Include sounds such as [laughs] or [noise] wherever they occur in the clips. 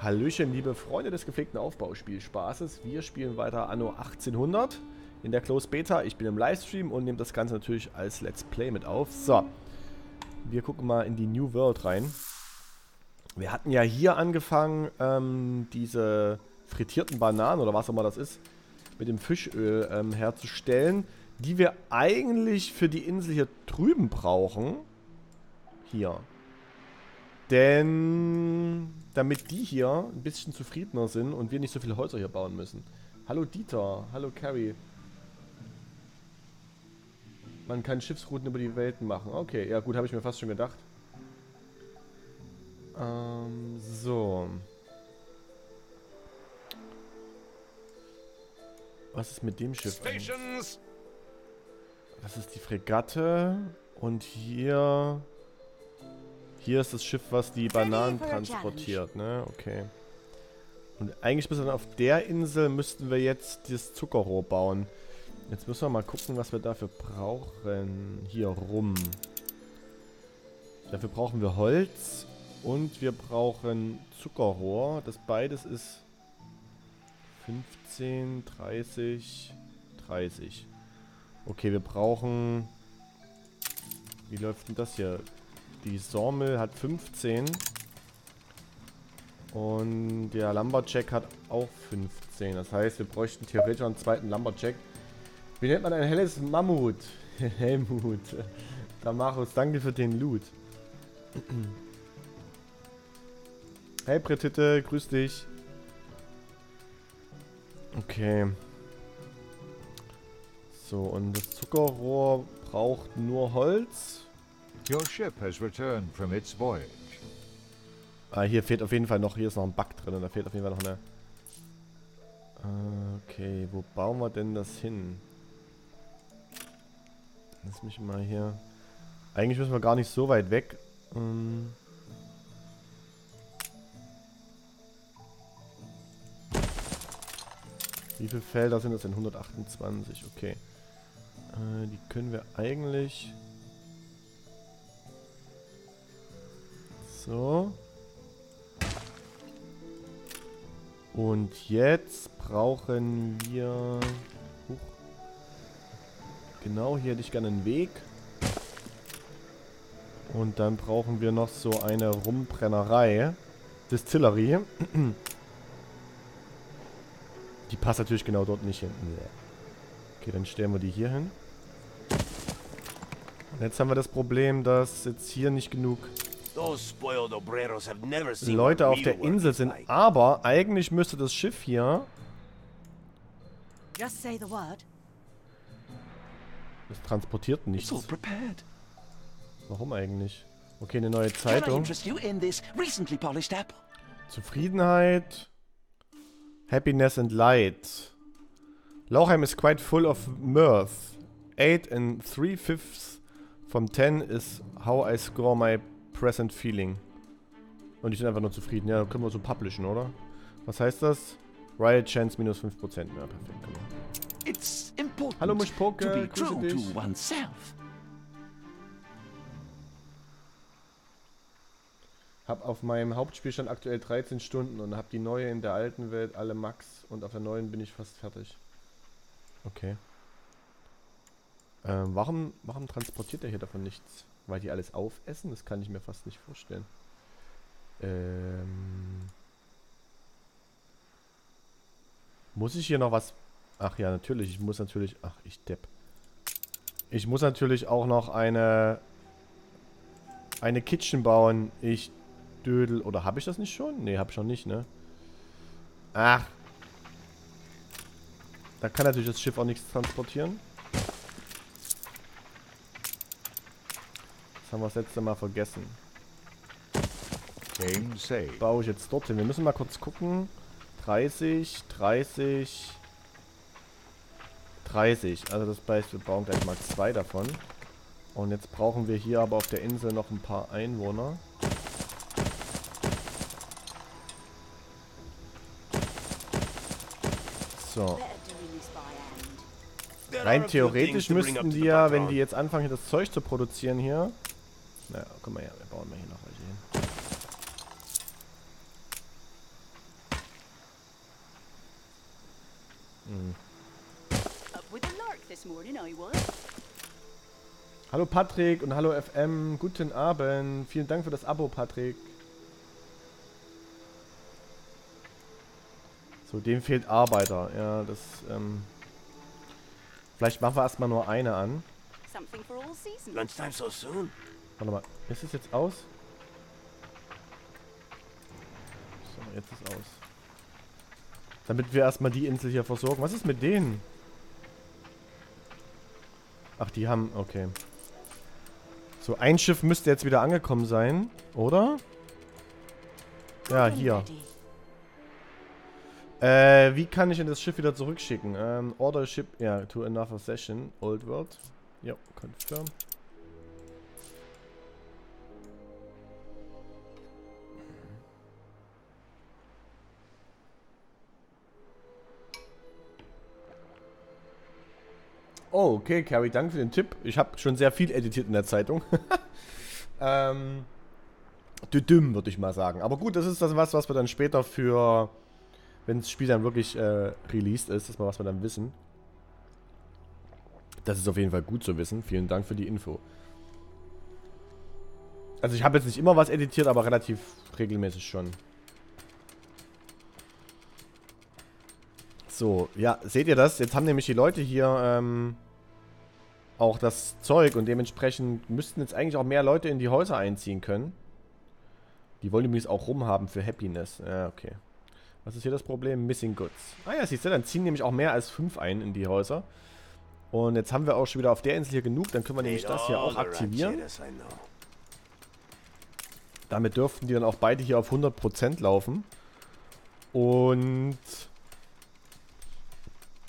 Hallöchen, liebe Freunde des gepflegten Aufbauspielspaßes. Wir spielen weiter Anno 1800 in der Close Beta. Ich bin im Livestream und nehme das Ganze natürlich als Let's Play mit auf. So, wir gucken mal in die New World rein. Wir hatten ja hier angefangen, ähm, diese frittierten Bananen oder was auch immer das ist, mit dem Fischöl ähm, herzustellen, die wir eigentlich für die Insel hier drüben brauchen. Hier. Denn damit die hier ein bisschen zufriedener sind und wir nicht so viele Häuser hier bauen müssen. Hallo Dieter, hallo Carrie. Man kann Schiffsrouten über die Welten machen. Okay, ja gut, habe ich mir fast schon gedacht. Ähm, so. Was ist mit dem Schiff? Stations. Das ist die Fregatte. Und hier... Hier ist das Schiff, was die Bananen transportiert, ne? Okay. Und eigentlich müssen wir auf der Insel müssten wir jetzt das Zuckerrohr bauen. Jetzt müssen wir mal gucken, was wir dafür brauchen. Hier rum. Dafür brauchen wir Holz und wir brauchen Zuckerrohr. Das beides ist 15, 30, 30. Okay, wir brauchen... Wie läuft denn das hier? Die Sawmill hat 15. Und der Lumberjack hat auch 15. Das heißt, wir bräuchten theoretisch einen zweiten Lumberjack. Wie nennt man ein helles Mammut? [laughs] Helmut. Damachus, danke für den Loot. [clears throat] hey Brigitte, grüß dich. Okay. So, und das Zuckerrohr braucht nur Holz. Your ship has returned from its voyage. Ah, hier fehlt auf jeden Fall noch, hier ist noch ein Bug drin, da fehlt auf jeden Fall noch eine... Okay, wo bauen wir denn das hin? Lass mich mal hier... Eigentlich müssen wir gar nicht so weit weg. Ähm Wie viele Felder sind das denn? 128, okay. Äh, die können wir eigentlich... So. Und jetzt brauchen wir... Huch. Genau, hier hätte ich gerne einen Weg. Und dann brauchen wir noch so eine Rumbrennerei. Distillery. Die passt natürlich genau dort nicht hin. Okay, dann stellen wir die hier hin. Und jetzt haben wir das Problem, dass jetzt hier nicht genug Leute auf der Insel sind. Aber eigentlich müsste das Schiff hier... Das transportiert nichts. Warum eigentlich? Okay, eine neue Zeitung. Zufriedenheit. Happiness and light. Lauchheim is quite full of mirth. 8 and 3 fifths from 10 is how I score my present feeling. Und ich bin einfach nur zufrieden. Ja, können wir so publishen, oder? Was heißt das? Riot Chance minus 5%. Ja, perfekt. It's important Hallo Mushpoke, to be true dich. to oneself. Hab auf meinem Hauptspielstand aktuell 13 Stunden und hab die neue in der alten Welt alle Max und auf der neuen bin ich fast fertig. Okay. Ähm, warum, warum transportiert er hier davon nichts? Weil die alles aufessen? Das kann ich mir fast nicht vorstellen. Ähm... Muss ich hier noch was... Ach ja, natürlich. Ich muss natürlich... Ach, ich depp. Ich muss natürlich auch noch eine... Eine Kitchen bauen. Ich Dödel. Oder habe ich das nicht schon? Ne, habe ich noch nicht, ne? Ach. Da kann natürlich das Schiff auch nichts transportieren. Das haben wir das letzte Mal vergessen. Game save. Baue ich jetzt dorthin. Wir müssen mal kurz gucken. 30, 30, 30. Also das heißt, wir bauen gleich mal zwei davon. Und jetzt brauchen wir hier aber auf der Insel noch ein paar Einwohner. So. Rein theoretisch müssten die ja, wenn die jetzt anfangen, hier das Zeug zu produzieren hier. Naja, guck mal her, wir bauen mal hier noch welche hin. Mhm. Hallo Patrick und hallo FM, guten Abend. Vielen Dank für das Abo, Patrick. So, dem fehlt Arbeiter. Ja, das, ähm... Vielleicht machen wir erstmal nur eine an. Lunchtime so soon? Warte mal, ist es jetzt aus? So, jetzt ist aus. Damit wir erstmal die Insel hier versorgen. Was ist mit denen? Ach, die haben... Okay. So, ein Schiff müsste jetzt wieder angekommen sein, oder? Ja, hier. Äh, wie kann ich denn das Schiff wieder zurückschicken? Ähm, order ship, ja, to another session, old world. Ja, confirm. Oh, okay, Carrie, danke für den Tipp. Ich habe schon sehr viel editiert in der Zeitung. [laughs] ähm, düdüm, würde ich mal sagen. Aber gut, das ist das was, was wir dann später für, wenn das Spiel dann wirklich äh, released ist, das mal was wir dann wissen. Das ist auf jeden Fall gut zu wissen. Vielen Dank für die Info. Also ich habe jetzt nicht immer was editiert, aber relativ regelmäßig schon. So, ja, seht ihr das? Jetzt haben nämlich die Leute hier ähm, auch das Zeug und dementsprechend müssten jetzt eigentlich auch mehr Leute in die Häuser einziehen können. Die wollen übrigens auch rumhaben für Happiness. Ja, okay. Was ist hier das Problem? Missing Goods. Ah ja, siehst du, dann ziehen nämlich auch mehr als fünf ein in die Häuser. Und jetzt haben wir auch schon wieder auf der Insel hier genug. Dann können wir nämlich das hier auch aktivieren. Damit dürften die dann auch beide hier auf 100% laufen. Und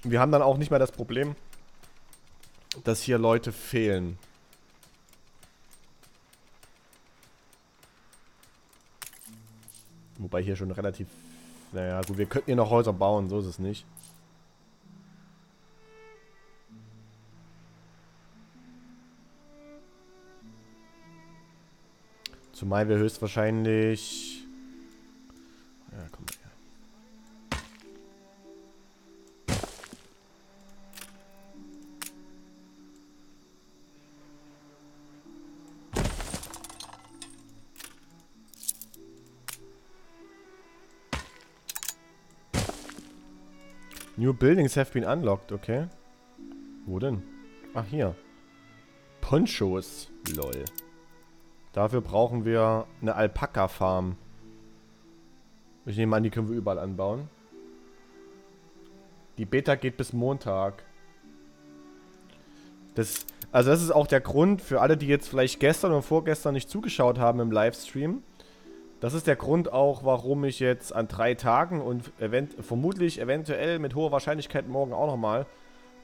wir haben dann auch nicht mehr das Problem, dass hier Leute fehlen. Wobei hier schon relativ... Naja, gut, wir könnten hier noch Häuser bauen, so ist es nicht. Zumal wir höchstwahrscheinlich... New buildings have been unlocked, okay. Wo denn? Ach, hier. Ponchos. Lol. Dafür brauchen wir eine Alpaka-Farm. Ich nehme an, die können wir überall anbauen. Die Beta geht bis Montag. Das, also das ist auch der Grund für alle, die jetzt vielleicht gestern oder vorgestern nicht zugeschaut haben im Livestream. Das ist der Grund auch, warum ich jetzt an drei Tagen und event vermutlich eventuell mit hoher Wahrscheinlichkeit morgen auch nochmal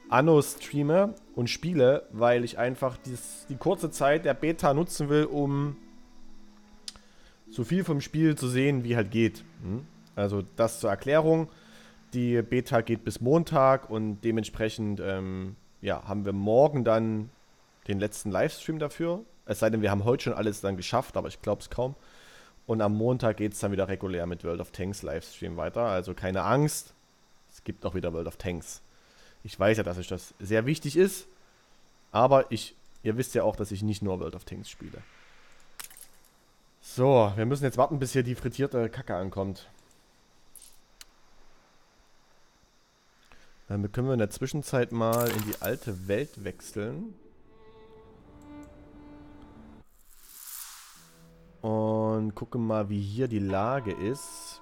Anno streame und spiele, weil ich einfach dies, die kurze Zeit der Beta nutzen will, um so viel vom Spiel zu sehen, wie halt geht. Hm? Also das zur Erklärung. Die Beta geht bis Montag und dementsprechend ähm, ja, haben wir morgen dann den letzten Livestream dafür. Es sei denn, wir haben heute schon alles dann geschafft, aber ich glaube es kaum. Und am Montag geht es dann wieder regulär mit World of Tanks Livestream weiter. Also keine Angst, es gibt auch wieder World of Tanks. Ich weiß ja, dass euch das sehr wichtig ist, aber ich, ihr wisst ja auch, dass ich nicht nur World of Tanks spiele. So, wir müssen jetzt warten, bis hier die frittierte Kacke ankommt. Dann können wir in der Zwischenzeit mal in die alte Welt wechseln. Und gucken mal, wie hier die Lage ist.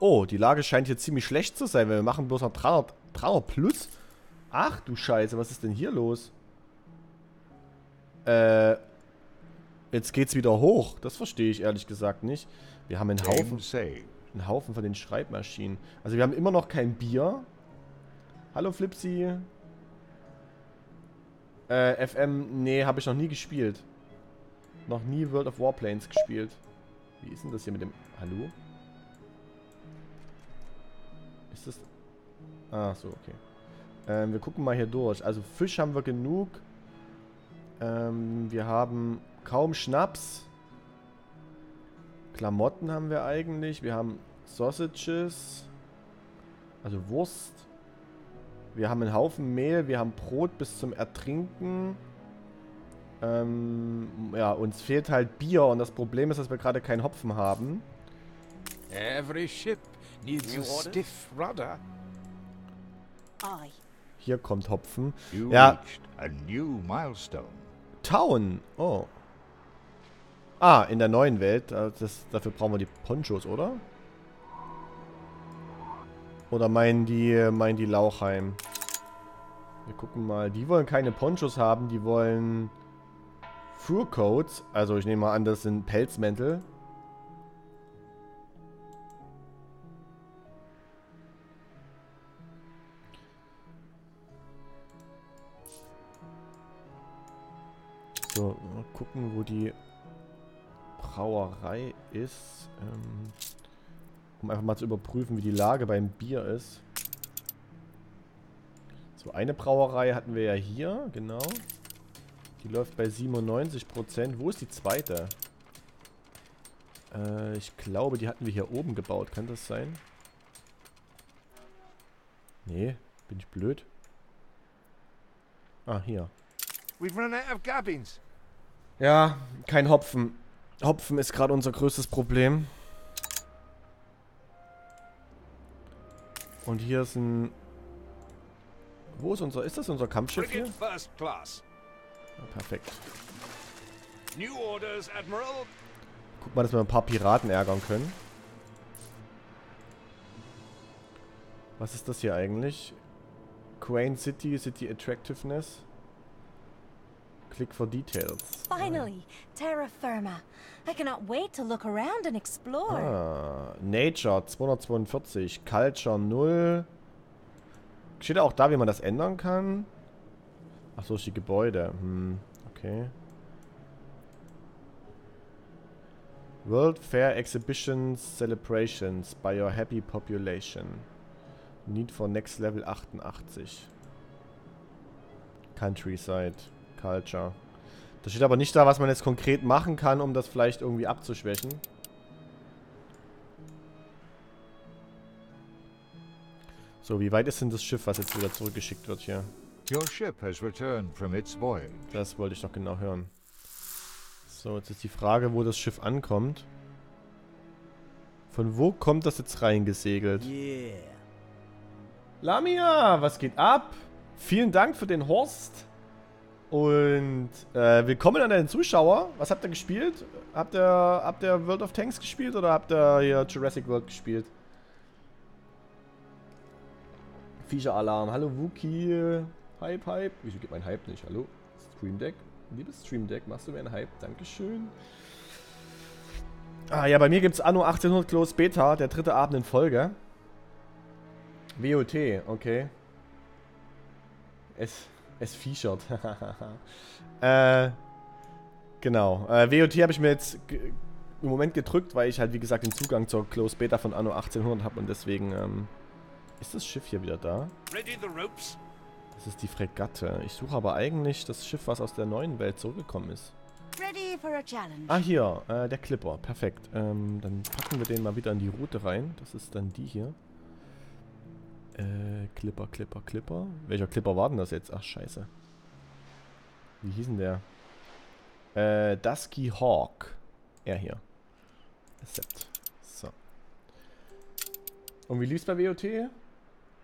Oh, die Lage scheint hier ziemlich schlecht zu sein, weil wir machen bloß noch 300, 300 plus. Ach du Scheiße, was ist denn hier los? Äh, jetzt geht's wieder hoch. Das verstehe ich ehrlich gesagt nicht. Wir haben einen Haufen, einen Haufen von den Schreibmaschinen. Also wir haben immer noch kein Bier. Hallo Flipsy. Äh, FM, nee, habe ich noch nie gespielt. Noch nie World of Warplanes gespielt. Wie ist denn das hier mit dem... Hallo? Ist das... Ah, so, okay. Ähm, wir gucken mal hier durch. Also Fisch haben wir genug. Ähm, wir haben kaum Schnaps. Klamotten haben wir eigentlich. Wir haben Sausages. Also Wurst. Wir haben einen Haufen Mehl, wir haben Brot bis zum Ertrinken. Ähm, ja, uns fehlt halt Bier und das Problem ist, dass wir gerade keinen Hopfen haben. Every ship needs a stiff rudder. Hier kommt Hopfen. You Ja. a new milestone. Town. Oh. Ah, in der neuen Welt. äh, Das, dafür brauchen wir die Ponchos, oder? Oder meinen die, meinen die Lauchheim? Wir gucken mal. Die wollen keine Ponchos haben. Die wollen Furcoats. Also ich nehme mal an, das sind Pelzmäntel. So, mal gucken, wo die Brauerei ist. Ähm, um einfach mal zu überprüfen, wie die Lage beim Bier ist. So, eine Brauerei hatten wir ja hier, genau. Die läuft bei 97%. Wo ist die zweite? Äh, ich glaube, die hatten wir hier oben gebaut. Kann das sein? Nee, bin ich blöd? Ah, hier. We've run out of gabbins. Ja, kein Hopfen. Hopfen ist gerade unser größtes Problem. Und hier ist ein... Wo ist unser... Ist das unser Kampfschiff hier? Perfekt. New orders, Admiral. Guck mal, dass wir ein paar Piraten ärgern können. Was ist das hier eigentlich? Quain City, City Attractiveness. Click for details. Finally, terra firma. I cannot wait to look around and explore. Ah, Nature 242, Culture 0. Steht auch da, wie man das ändern kann? Ach so, ist die Gebäude. Hm, okay. World Fair Exhibitions Celebrations by your happy population. Need for next level 88. Countryside, Culture. Da steht aber nicht da, was man jetzt konkret machen kann, um das vielleicht irgendwie abzuschwächen. So, wie weit ist denn das Schiff, was jetzt wieder zurückgeschickt wird hier? Your ship has returned from its voyage. Das wollte ich noch genau hören. So, jetzt ist die Frage, wo das Schiff ankommt. Von wo kommt das jetzt reingesegelt? Yeah. Lamia, was geht ab? Vielen Dank für den Horst. Und äh, willkommen an den Zuschauer. Was habt ihr gespielt? Habt ihr, habt ihr World of Tanks gespielt oder habt ihr hier Jurassic World gespielt? Viecher-Alarm. Hallo Wookie. Hype, Hype. Wieso geht mein Hype nicht? Hallo? Stream Deck. Liebes Stream Deck, machst du mir einen Hype? Dankeschön. Ah ja, bei mir gibt es Anno 1800 Close Beta, der dritte Abend in Folge. WOT, okay. Es, es featured. [laughs] äh, genau. Äh, WOT habe ich mir jetzt im Moment gedrückt, weil ich halt, wie gesagt, den Zugang zur Close Beta von Anno 1800 habe und deswegen, ähm, ist das Schiff hier wieder da? Ready the ropes. Das ist die Fregatte. Ich suche aber eigentlich das Schiff, was aus der neuen Welt zurückgekommen ist. Ready for a challenge. Ah, hier, äh, der Clipper. Perfekt. Ähm, dann packen wir den mal wieder in die Route rein. Das ist dann die hier. Äh, Clipper, Clipper, Clipper. Welcher Clipper war denn das jetzt? Ach, scheiße. Wie hieß denn der? Äh, Dusky Hawk. Er hier. Accept. So. Und wie lief's bei WOT?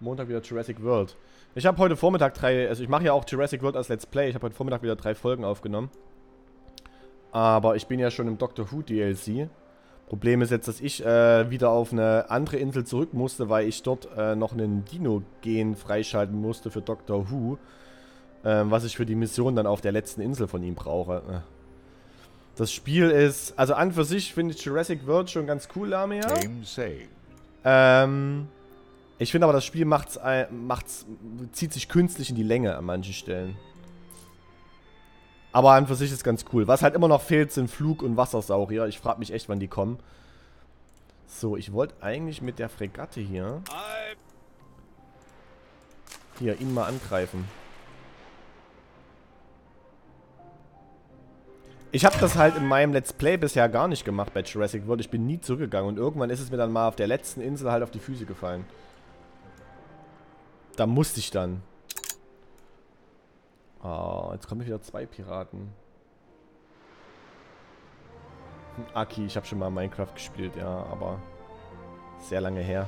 Montag wieder Jurassic World. Ich habe heute Vormittag drei, also ich mache ja auch Jurassic World als Let's Play. Ich habe heute Vormittag wieder drei Folgen aufgenommen. Aber ich bin ja schon im Doctor Who DLC. Problem ist jetzt, dass ich äh, wieder auf eine andere Insel zurück musste, weil ich dort äh, noch einen Dino-Gen freischalten musste für Doctor Who. Ähm, was ich für die Mission dann auf der letzten Insel von ihm brauche. Äh. Das Spiel ist, also an für sich finde ich Jurassic World schon ganz cool, Lamia. Game saved. Ähm, ich finde aber, das Spiel macht's, macht's, zieht sich künstlich in die Länge an manchen Stellen. Aber an für sich ist ganz cool. Was halt immer noch fehlt, sind Flug- und Wassersaurier. Ich frage mich echt, wann die kommen. So, ich wollte eigentlich mit der Fregatte hier, hier, ihn mal angreifen. Ich habe das halt in meinem Let's Play bisher gar nicht gemacht bei Jurassic World. Ich bin nie zurückgegangen und irgendwann ist es mir dann mal auf der letzten Insel halt auf die Füße gefallen. Da musste ich dann. Ah, jetzt kommen wieder zwei Piraten. Hm, Aki, ich habe schon mal Minecraft gespielt, ja, aber sehr lange her.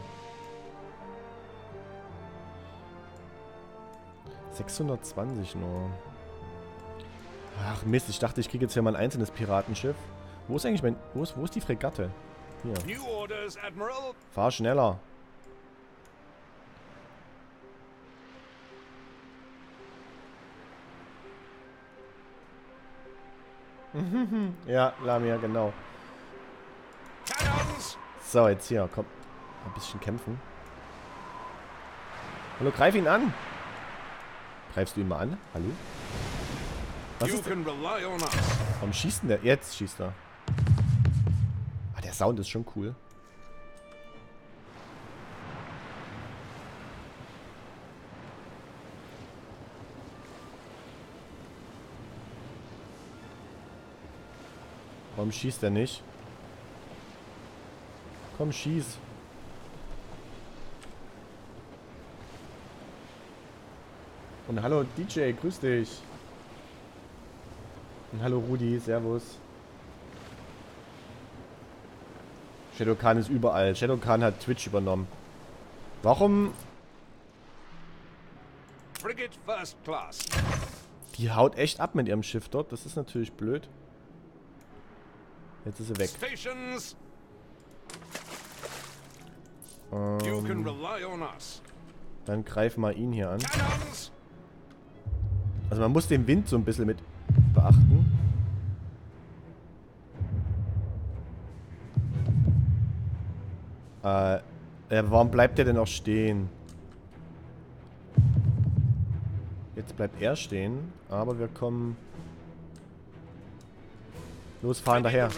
620 nur. Ach Mist, ich dachte, ich kriege jetzt hier mal ein einzelnes Piratenschiff. Wo ist eigentlich mein... Wo ist, wo ist die Fregatte? Hier. Fahr schneller. Ja, Lamia, genau. So, jetzt hier, komm. Ein bisschen kämpfen. Hallo, greif ihn an. Greifst du ihn mal an? Hallo? Was ist denn? Warum schießt denn der? Jetzt schießt er. Ah, der Sound ist schon cool. Warum schießt er nicht? Komm, schieß. Und hallo DJ, grüß dich. Und hallo Rudi, servus. Shadowcan ist überall. Shadowcan hat Twitch übernommen. Warum? Frigate first class. Die haut echt ab mit ihrem Schiff dort. Das ist natürlich blöd. Jetzt ist sie weg. Stations. Ähm, dann greif mal ihn hier an. Also man muss den Wind so ein bisschen mit beachten. Äh, äh, warum bleibt der denn auch stehen? Jetzt bleibt er stehen, aber wir kommen... Los, fahren daher.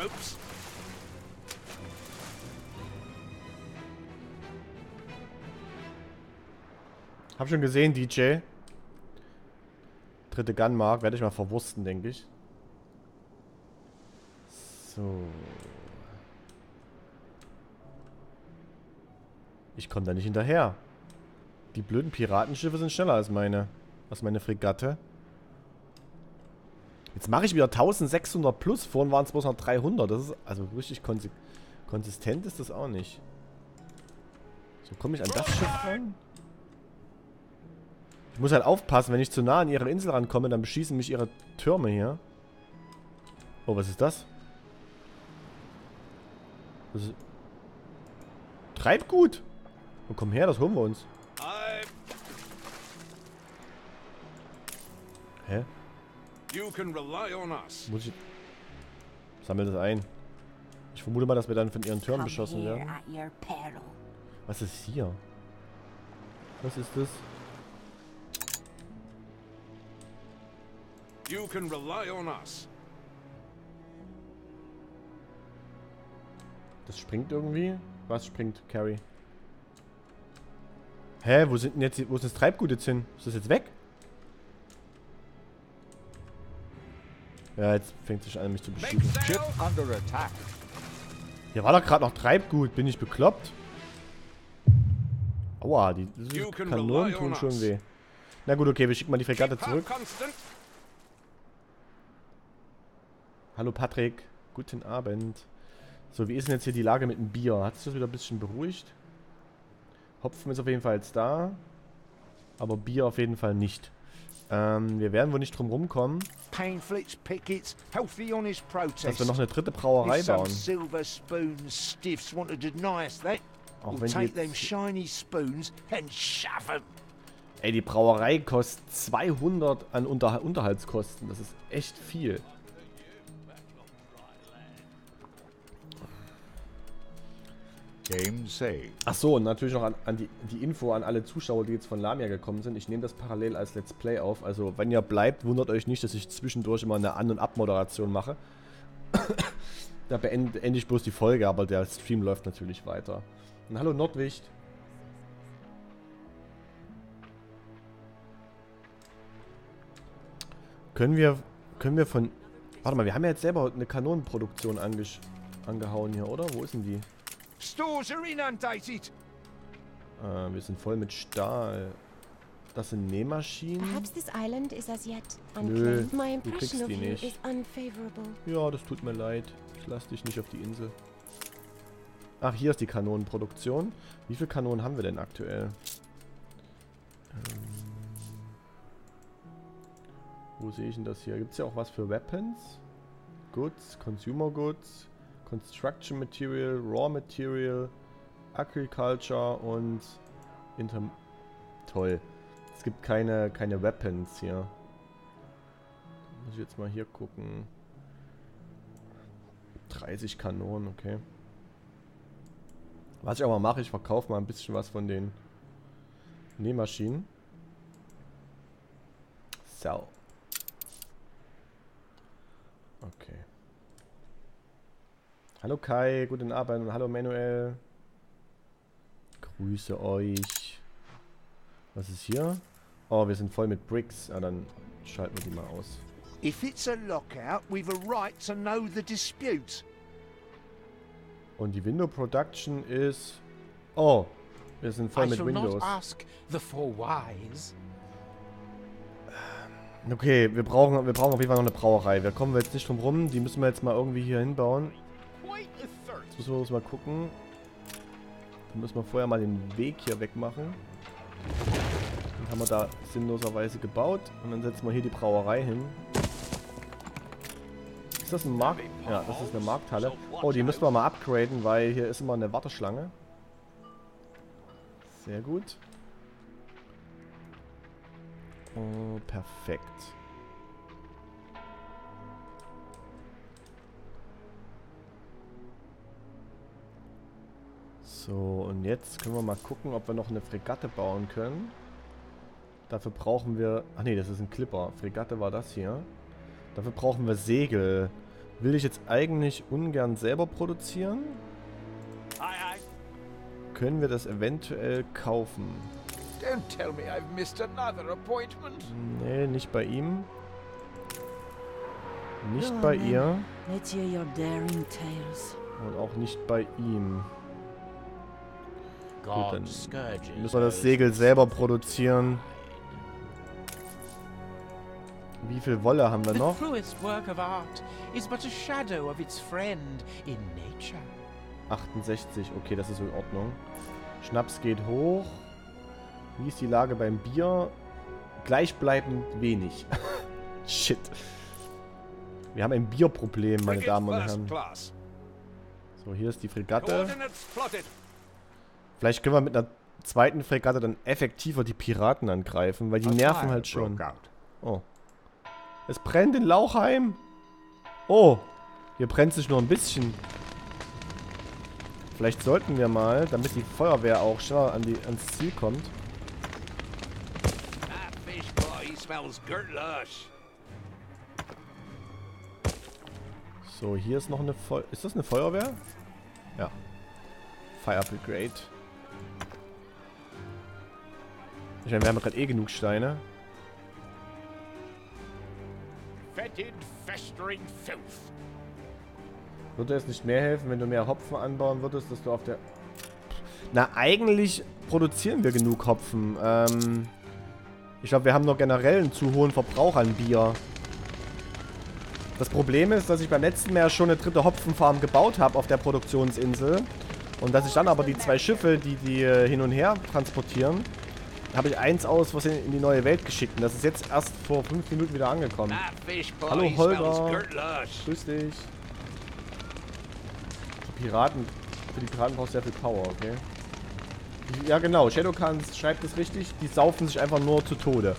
Hab schon gesehen, DJ. Dritte Gunmark. Werde ich mal verwursten, denke ich. So. Ich komme da nicht hinterher. Die blöden Piratenschiffe sind schneller als meine. Als meine Fregatte. Jetzt mache ich wieder 1600 plus. Vorhin waren es bloß noch 300. Das ist also richtig konsi konsistent ist das auch nicht. So komme ich an das Schiff ran? Ich muss halt aufpassen, wenn ich zu nah an ihre Insel rankomme, dann beschießen mich ihre Türme hier. Oh, was ist das? das ist Treibgut! Oh, komm her, das holen wir uns. Hä? Muss ich... Sammel das ein. Ich vermute mal, dass wir dann von ihren Türmen beschossen werden. Was ist hier? Was ist das? You can rely on us. Das springt irgendwie? Was springt, Carrie? Hä, wo sind denn jetzt, wo ist das Treibgut jetzt hin? Ist das jetzt weg? Ja, jetzt fängt sich an, mich zu attack. Hier war doch gerade noch Treibgut. Bin ich bekloppt? Aua, die can Kanonen tun on schon weh. Na gut, okay, wir schicken mal die Fregatte zurück. Hallo Patrick, guten Abend. So, wie ist denn jetzt hier die Lage mit dem Bier? Hat sich das wieder ein bisschen beruhigt? Hopfen ist auf jeden Fall jetzt da. Aber Bier auf jeden Fall nicht. Ähm, wir werden wohl nicht drum rumkommen, dass wir noch eine dritte Brauerei bauen. Auch wenn die. Ey, die Brauerei kostet 200 an Unter Unterhaltskosten. Das ist echt viel. Game saved. Ach so, und natürlich noch an, an die, die Info an alle Zuschauer, die jetzt von Lamia gekommen sind. Ich nehme das parallel als Let's Play auf. Also, wenn ihr bleibt, wundert euch nicht, dass ich zwischendurch immer eine An- und Abmoderation mache. [coughs] da beende, ich bloß die Folge, aber der Stream läuft natürlich weiter. Und hallo Nordwicht. Können wir, können wir von... Warte mal, wir haben ja jetzt selber eine Kanonenproduktion angehauen hier, oder? Wo ist denn die? Äh, wir sind voll mit Stahl. Das sind Nähmaschinen. Perhaps this island is as yet Nö, du kriegst die nicht. Ja, das tut mir leid. Ich lass dich nicht auf die Insel. Ach, hier ist die Kanonenproduktion. Wie viele Kanonen haben wir denn aktuell? Ähm, wo sehe ich denn das hier? Gibt es ja auch was für Weapons? Goods, Consumer Goods, Construction Material, Raw Material, Agriculture und Inter... Toll. Es gibt keine, keine Weapons hier. Muss ich jetzt mal hier gucken. 30 Kanonen, okay. Was ich aber mache, ich verkaufe mal ein bisschen was von den Nähmaschinen. So. Okay. Hallo Kai, guten Abend und hallo Manuel. Grüße euch. Was ist hier? Oh, wir sind voll mit Bricks. Ja, dann schalten wir die mal aus. If it's a lockout, we've a right to know the dispute. Und die Window Production ist... Oh, wir sind voll I mit Windows. ask the four whys. Okay, wir brauchen, wir brauchen auf jeden Fall noch eine Brauerei. Wir kommen jetzt nicht drum rum. Die müssen wir jetzt mal irgendwie hier hinbauen. Jetzt müssen wir uns mal gucken. Dann müssen wir vorher mal den Weg hier wegmachen. Den haben wir da sinnloserweise gebaut. Und dann setzen wir hier die Brauerei hin. Ist das ein Markt? Ja, das ist eine Markthalle. Oh, die müssen wir mal upgraden, weil hier ist immer eine Warteschlange. Sehr gut. Oh, perfekt. So, und jetzt können wir mal gucken, ob wir noch eine Fregatte bauen können. Dafür brauchen wir... Ach nee, das ist ein Clipper. Fregatte war das hier. Dafür brauchen wir Segel. Will ich jetzt eigentlich ungern selber produzieren? Aye, aye. Können wir das eventuell kaufen? Don't tell me I've missed another appointment. Nee, nicht bei ihm. Nicht Go bei on, ihr. Let's hear your daring tales. Und auch nicht bei ihm. God's dann. Müssen wir das Segel selber produzieren. Wie viel Wolle haben wir The noch? nature. 68, okay, das ist so in Ordnung. Schnaps geht hoch. Wie ist die Lage beim Bier? Gleichbleibend wenig. [laughs] Shit. Wir haben ein Bierproblem, meine Damen und Herren. So, hier ist die Fregatte. Vielleicht können wir mit einer zweiten Fregatte dann effektiver die Piraten angreifen, weil die nerven halt schon. Oh. Es brennt in Lauchheim. Oh. Hier brennt sich nur ein bisschen. Vielleicht sollten wir mal, damit die Feuerwehr auch schneller an die, ans Ziel kommt. So, hier ist noch eine Feu Ist das eine Feuerwehr? Ja. Fire Brigade. Ich meine, wir haben gerade eh genug Steine. Fetid, festering filth. Würde es nicht mehr helfen, wenn du mehr Hopfen anbauen würdest, dass du auf der... Na, eigentlich produzieren wir genug Hopfen. Ähm, ich glaube, wir haben nur generell einen zu hohen Verbrauch an Bier. Das Problem ist, dass ich beim letzten Mal schon eine dritte Hopfenfarm gebaut habe auf der Produktionsinsel. Und dass ich dann aber die zwei Schiffe, die die äh, hin und her transportieren, habe ich eins aus was in die neue Welt geschickt. Und das ist jetzt erst vor fünf Minuten wieder angekommen. Hallo, Holger. Grüß dich. Für Piraten. Für die Piraten brauchst du sehr viel Power, okay? Die- Ja genau, Shadowcans schreibt es richtig, die saufen sich einfach nur zu Tode.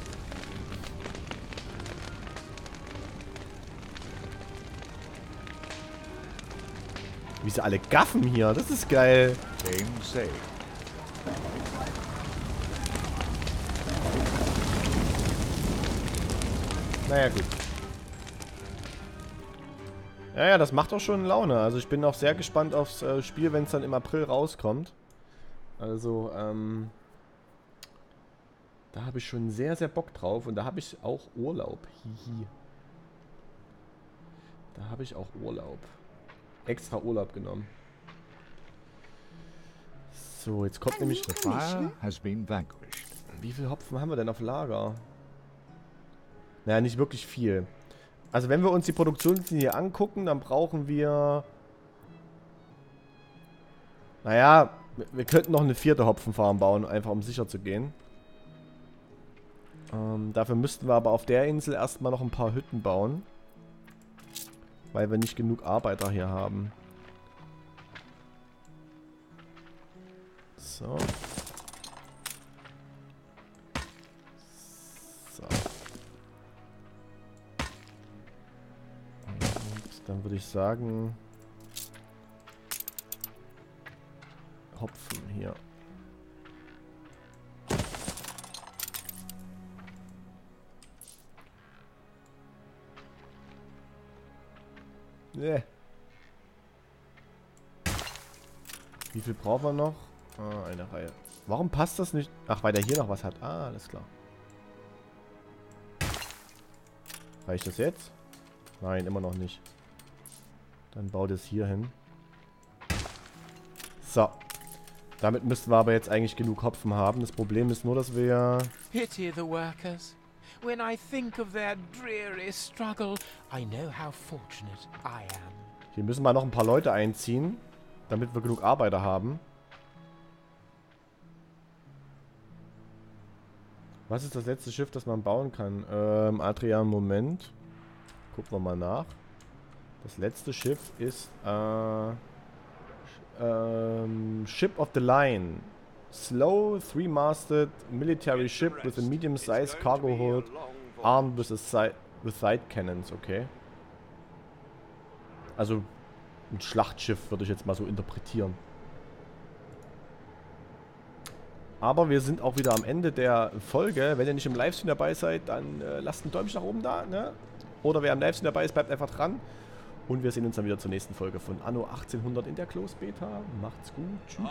Wie sie alle gaffen hier, das ist geil. Game saved. Naja, gut. Ja, ja, das macht auch schon Laune. Also ich bin auch sehr gespannt aufs äh, Spiel, wenn es dann im April rauskommt. Also, ähm... Da habe ich schon sehr, sehr Bock drauf. Und da habe ich auch Urlaub. Hihi. Da habe ich auch Urlaub. Extra Urlaub genommen. So, jetzt kommt nämlich... The fire has been vanquished. Wie viel Hopfen haben wir denn auf Lager? Naja, nicht wirklich viel. Also wenn wir uns die Produktionslinie angucken, dann brauchen wir... Naja, wir- könnten noch eine vierte Hopfenfarm bauen, einfach um sicher zu gehen. Ähm, dafür müssten wir aber auf der Insel erstmal noch ein paar Hütten bauen. Weil wir nicht genug Arbeiter hier haben. So. Dann würde ich sagen... Hopfen hier. Nee. Wie viel brauchen wir noch? Ah, eine Reihe. Warum passt das nicht? Ach, weil der hier noch was hat. Ah, alles klar. Reicht das jetzt? Nein, immer noch nicht. Dann bau das hier hin. So. Damit müssten wir aber jetzt eigentlich genug Hopfen haben. Das Problem ist nur, dass wir... Pity the workers. When I think of their dreary struggle, I know how fortunate I am. Hier müssen wir noch ein paar Leute einziehen, damit wir genug Arbeiter haben. Was ist das letzte Schiff, das man bauen kann? Ähm, Adrian, Moment. Gucken wir mal nach. Das letzte Schiff ist, äh, ähm, Ship of the Line. Slow, three-masted military ship with a medium-sized cargo hold, armed with, a side, with side cannons, okay. Also ein Schlachtschiff würde ich jetzt mal so interpretieren. Aber wir sind auch wieder am Ende der Folge. Wenn ihr nicht im Livestream dabei seid, dann äh, lasst ein Däumchen nach oben da. Ne? Oder wer im Livestream dabei ist, bleibt einfach dran. Und wir sehen uns dann wieder zur nächsten Folge von Anno 1800 in der Close Beta. Macht's gut. Tschüss.